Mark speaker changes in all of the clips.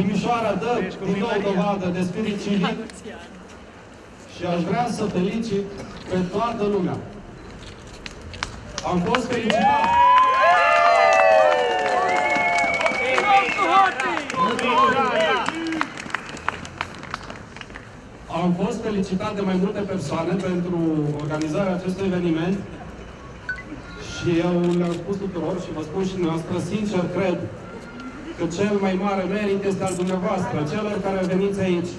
Speaker 1: Timișoara dă din nou dovadă de spirit civic și aș vrea să felicit pe toată lumea. Am fost felicitat. Am fost felicitat de mai multe persoane pentru organizarea acestui eveniment și eu le-am spus tuturor și vă spun și noastră, sincer cred că cel mai mare merit este al dumneavoastră, celor care veniți aici.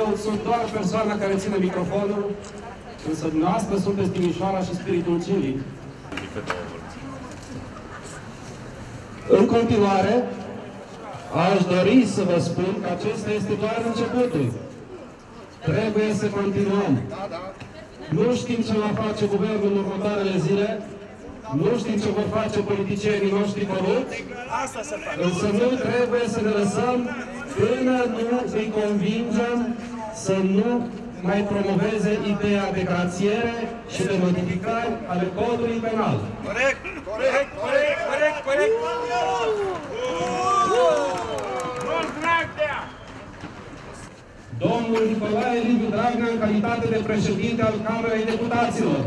Speaker 1: Eu sunt doar persoana care ține microfonul, însă dumneavoastră sunteți Timișoara și spiritul civic. În continuare, aș dori să vă spun că acesta este doar începutul. Trebuie să continuăm. Nu știm ce va face guvernul în următoarele zile, nu știm ce vor face politicienii noștri corupți, însă nu trebuie să ne lăsăm până nu îi convingem să nu mai promoveze ideea de grațiere și de modificări ale codului penal.
Speaker 2: Corect, corect, corect, corect, corect.
Speaker 1: Domnul Nicolae Liviu Dragnea în calitate de președinte al Camerei Deputaților.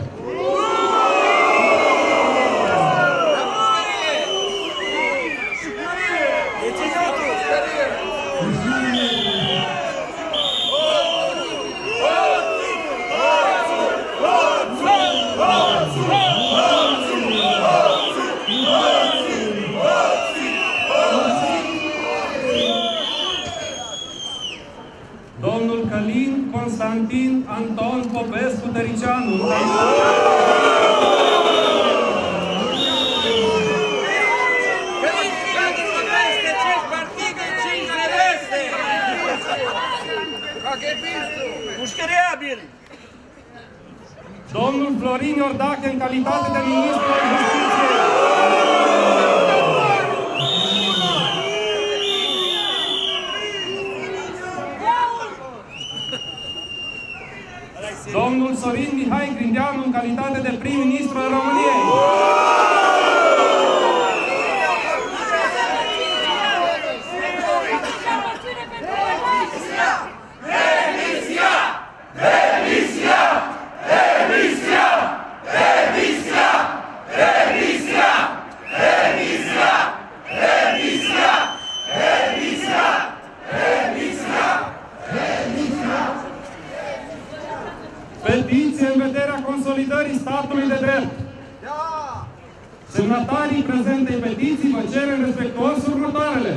Speaker 1: Domnul Călin Constantin Anton Popescu Tăricianu.
Speaker 2: Pușcăreabil!
Speaker 1: Domnul Florin Iordache în calitate de ministru al Justiției. Domnul Sorin Mihai Grindeanu în calitate de prim-ministru al României. Petiție în vederea consolidării statului de drept. Semnatarii prezentei petiții vă cerem respectuos următoarele.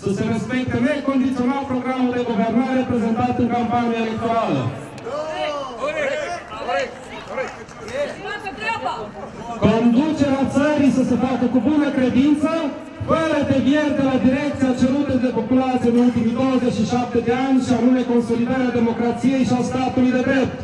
Speaker 1: Să se respecte necondiționat programul de guvernare prezentat în campania electorală. Conducerea țării să se facă cu bună credință, fără devieri de la direcția cerută de populație în ultimii 27 de ani, și anume consolidarea democrației și a statului de drept.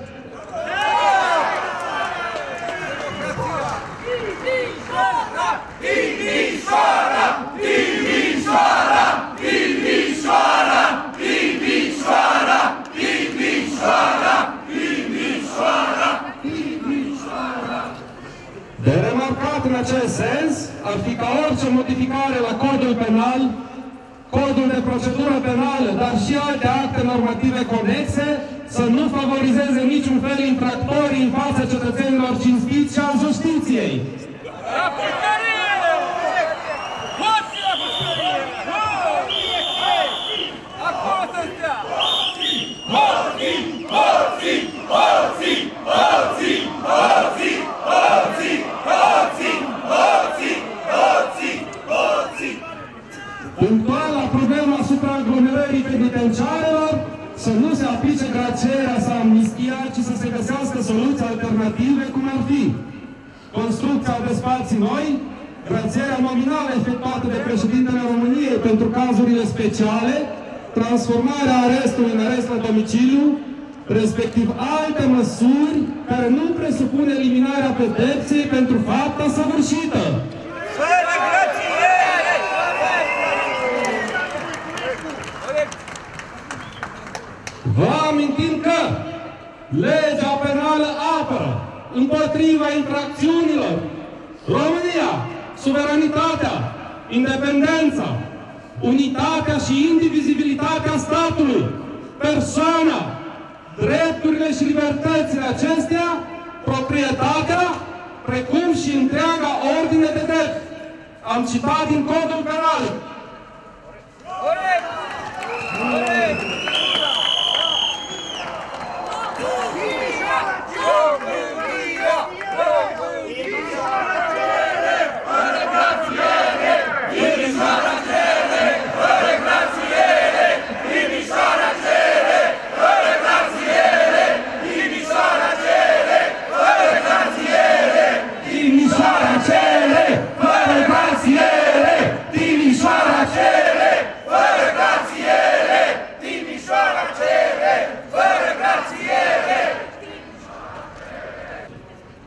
Speaker 1: De remarcat în acest sens ar fi ca orice modificare la codul penal, codul de procedură penală, dar și alte acte normative conexe, să nu favorizeze niciun fel infractorii în fața cetățenilor cinstiți și al justiției. Soluții alternative, cum ar fi construcția de spații noi, gracierea nominală efectuată de președintele României pentru cazurile speciale, transformarea arestului în arest la domiciliu, respectiv alte măsuri care nu presupun eliminarea pedepsei pentru fapta săvârșită.
Speaker 2: Fără grațiere!
Speaker 1: Vă amintim că legea penală apără împotriva infracțiunilor România, suveranitatea, independența, unitatea și indivizibilitatea statului, persoana, drepturile și libertățile acestea, proprietatea, precum și întreaga ordine de drept. Am citat din codul penal.
Speaker 2: Corect! Corect! România!
Speaker 1: Timișoara cere, fără grațiere! Timișoara cere!
Speaker 2: Fără grațiere! Timișoara cere! Fără grațiere!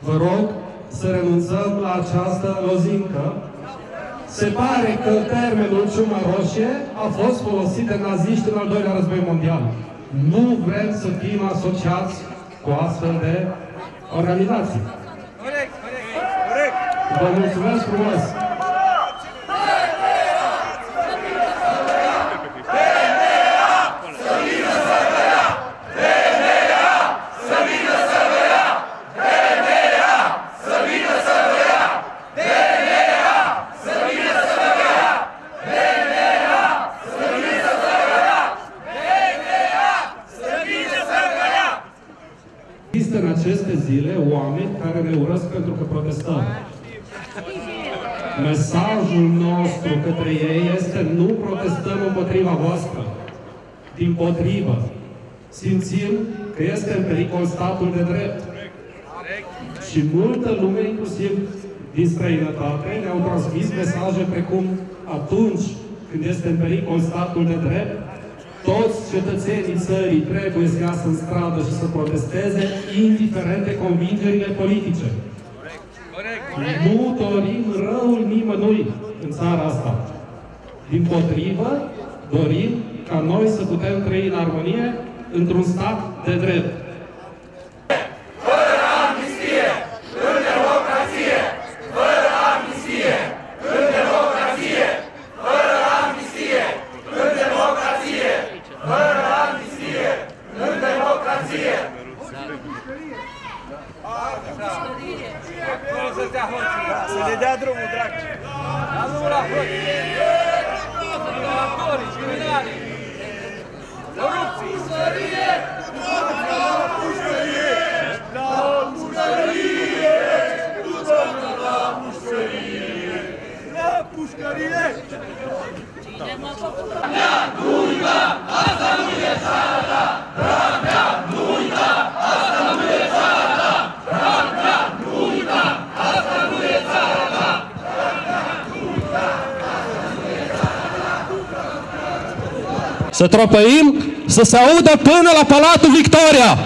Speaker 1: Vă rog să renunțăm la această lozincă. Se pare că termenul ciuma roșie a fost folosit de naziști în al doilea război mondial. Nu vrem să fim asociați cu astfel de organizații.
Speaker 2: Corect! Corect! Corect!
Speaker 1: Vă mulțumesc frumos! Zile oameni care ne urăsc pentru că protestăm. Mesajul nostru către ei este nu protestăm împotriva voastră. Din potrivă, simțim că este în pericol statul de drept. Și multă lume, inclusiv din străinătate, ne-au transmis mesaje precum atunci când este în pericol statul de drept, toți cetățenii țării trebuie să iasă în stradă și să protesteze, indiferent de convingerile politice.
Speaker 2: Corect!
Speaker 1: Nu dorim răul nimănui în țara asta. Din potrivă, dorim ca noi să putem trăi în armonie într-un stat de drept.
Speaker 2: Acolo să stea hoții! Să le dea drumul, dragi! Dar nu la hoți! Actorii, criminalii! Corupții! La pușcărie!
Speaker 1: Să tropăim, să se audă până la Palatul Victoria!